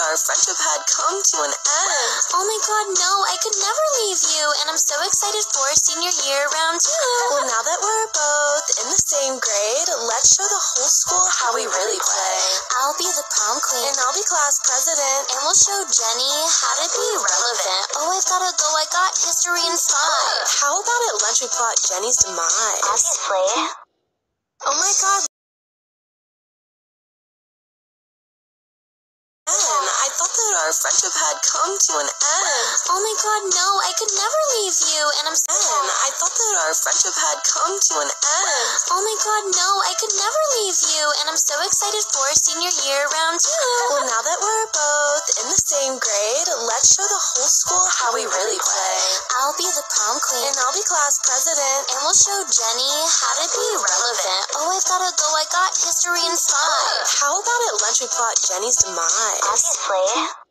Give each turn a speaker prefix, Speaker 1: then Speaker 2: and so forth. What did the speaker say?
Speaker 1: our friendship had come to an end.
Speaker 2: Oh my god, no, I could never leave you, and I'm so excited for senior year round two.
Speaker 1: Well, now that we're both in the same grade, let's show the whole school how we really play.
Speaker 2: I'll be the prom queen,
Speaker 1: And I'll be class president.
Speaker 2: and we'll show Jenny how to be relevant. Oh, I've gotta go, I got history in five.
Speaker 1: How about at lunch we plot Jenny's demise?
Speaker 2: Obviously.
Speaker 1: Oh my god. That our friendship had come to an end.
Speaker 2: Oh my god, no, I could never leave you, and I'm so.
Speaker 1: Man, I thought that our friendship had come to an end.
Speaker 2: Oh my god, no, I could never leave you, and I'm so excited for senior year round two.
Speaker 1: Well, now that we're both in the same grade, let's show the whole school how we really play.
Speaker 2: I'll be the prom queen,
Speaker 1: And I'll be class president.
Speaker 2: and we'll show Jenny how to be relevant. Oh, I've gotta go, I got history in five.
Speaker 1: How we plot Jenny's demise?
Speaker 2: Obviously.